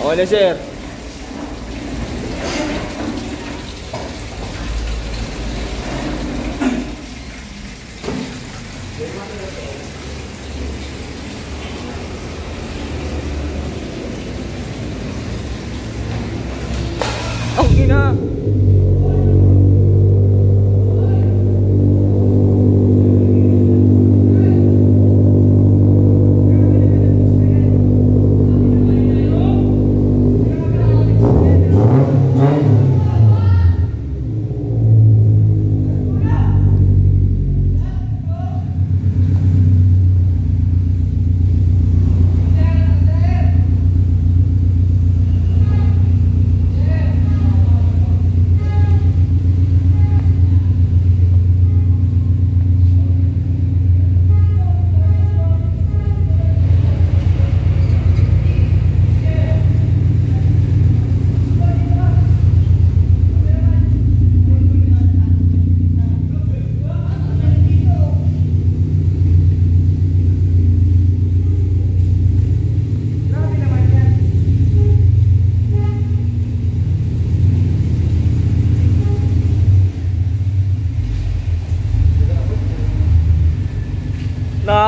Okay na, sir.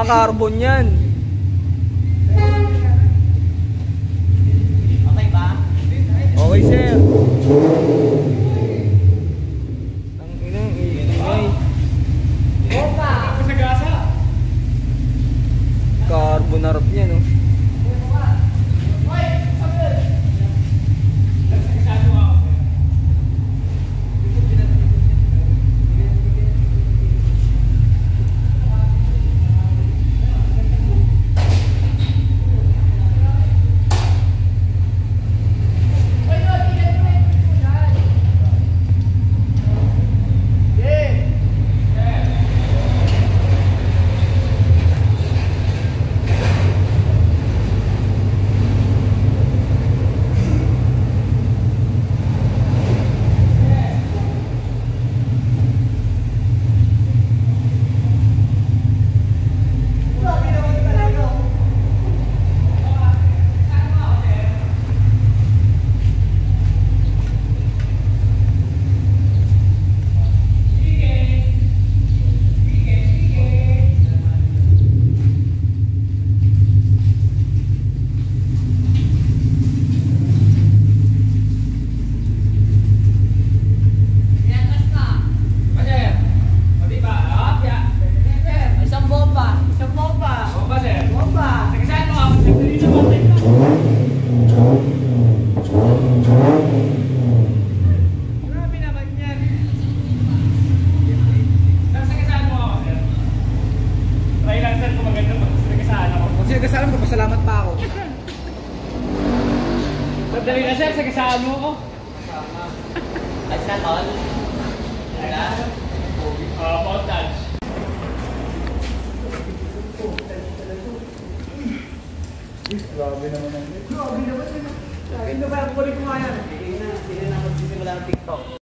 Nakaka-carbon yan. Okay ba? Okay, sir. Ako. Sinagasaan mo, pasalamat pa ako. Madali na sir, sagasaan mo ako. Ay, sa tol? Wala? Uh, montage. Grabe naman yan. Grabe naman yan. Hindi ba ako kulit ko nga yan? Hindi na, hindi na magsisimula ng TikTok.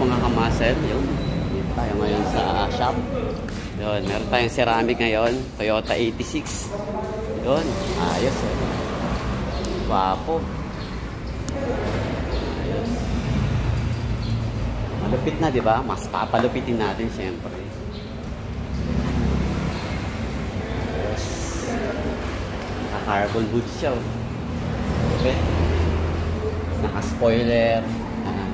mga kamasel, yun. Dito tayo ngayon sa shop. Yun, meron tayong ceramic ngayon, Toyota 86. Yun, ayos eh. Wapo. Ayos. Malupit na, di ba? Mas papalupitin natin, syempre. Yes. Naka-carbon hood siya. oh. Okay. Naka-spoiler. Ayan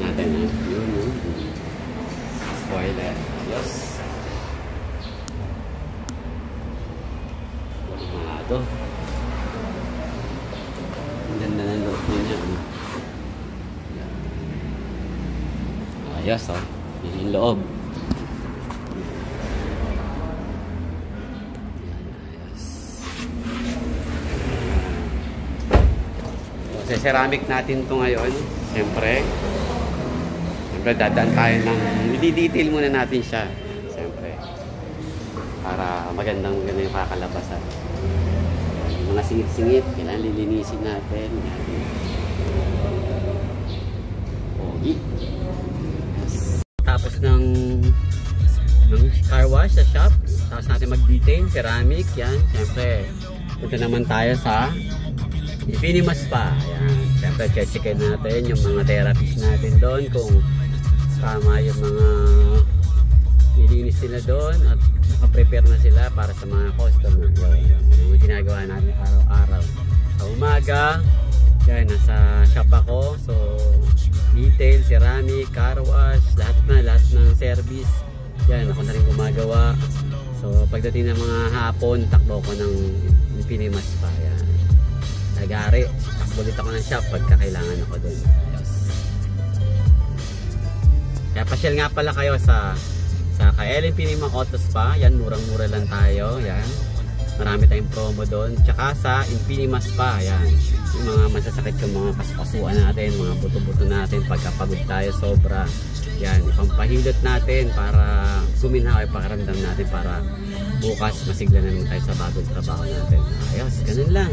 natin na yun yun spoiler yes mga to Yun yan. Ayos oh. Yun yung loob. Ayos. So, ceramic natin to ngayon, siyempre, siyempre dadaan tayo ng, i-detail muna natin siya. Para magandang maganda yung kakalabasan. Mga singit-singit, kailangan lilinisin natin. Pogi. Yes. Tapos ng ng car wash sa shop, tapos natin mag-detail, ceramic, yan. Siyempre, punta naman tayo sa Infinimas pa. Yan. Siyempre, check-checkin natin yung mga therapies natin doon kung tama yung mga nilinis sila doon at nakaprepare na sila para sa mga customer. Yun. Yung ginagawa natin araw-araw. Sa umaga, yan, nasa shop ako. So, detail, ceramic, car wash, lahat na, lahat ng service. Yan, ako na rin gumagawa. So, pagdating ng mga hapon, takbo ko ng Infinimas pa. Yan. Nagari, takbo ulit ako ng shop pagka kailangan ako doon. Yes. Kaya pasyal nga pala kayo sa sa kay Ellen Pinima Auto Spa. Yan, murang-mura lang tayo. Yan. Marami tayong promo doon. Tsaka sa Infinima Spa. Yan. Yung mga masasakit yung mga kaskasuan natin, mga buto-buto natin pagkapagod tayo sobra. Yan, ipampahilot natin para guminhaw yung pakaramdam natin para bukas masigla na naman tayo sa bagong trabaho natin. Ayos, ganun lang.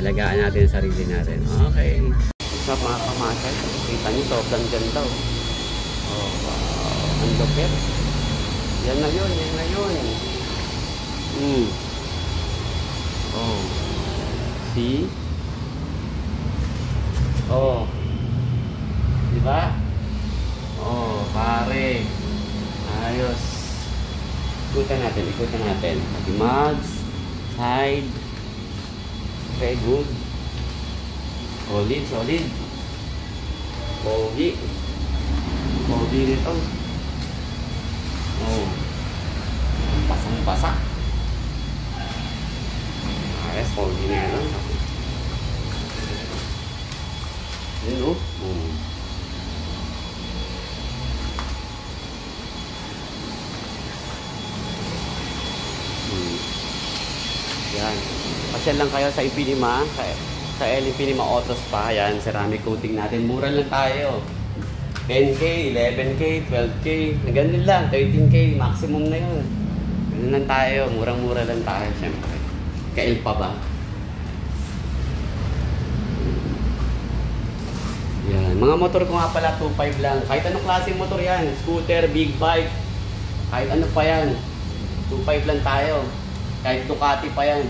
Alagaan natin ang sarili natin. Okay. Sa mga kamasal, kita nyo, sobrang ganda. oh. Oh, wow. Ang lupit. Yan na yun, yan na yun. Hmm. Oh. See? Oh. Di ba? Oh, pare. Ayos. Ikutan natin, ikutan natin. Pati mugs, side. Okay, good. Solid, solid. Pogi. Pogi nito. Oh. Pasang-pasa. Ayos, pogi na yan. ah. Yun, oh. Oh. Hmm. Yan. Pasyal lang kayo sa Ipinima, sa, sa El Ipinima Auto Spa. Ceramic coating natin. Mura lang tayo. 10K, 11K, 12K. Ganun lang, 13K. Maximum na yun. Ganun lang tayo. Murang-mura lang tayo, syempre. Kail pa ba? Yan. Mga motor ko nga pala, 2.5 lang. Kahit anong klaseng motor yan. Scooter, big bike. Kahit ano pa yan. 2.5 lang tayo. Kahit Ducati pa yan.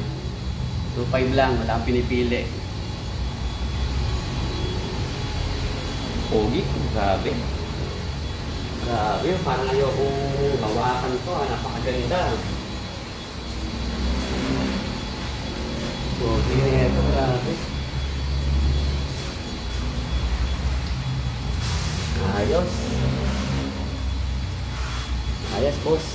2.5 lang. Wala kang pinipili. Pogi. Grabe. Grabe. Parang ayokong bawakan to. ah. Napakaganda. Pogi na ito. Grabe. Ayos. Ayos, boss.